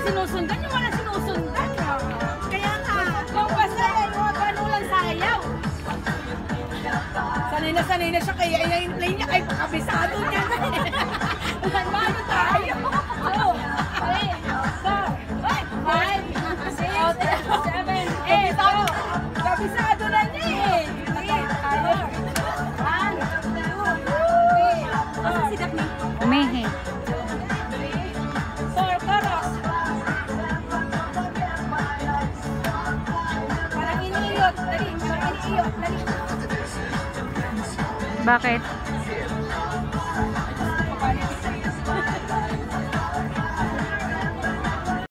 may sinusundan, yung wala sinusundan. Kaya nga. Yung basta, yung mga paano lang sayaw. Sanay na sanay na siya kaya yung lane niya kay pakabisado niya. Paano tayo? Two, three, four, five, six, seven, eight. Oh, kabisado na niya eh. Three, four. One, two, three, four. si Daphne? Umihi. Bakit?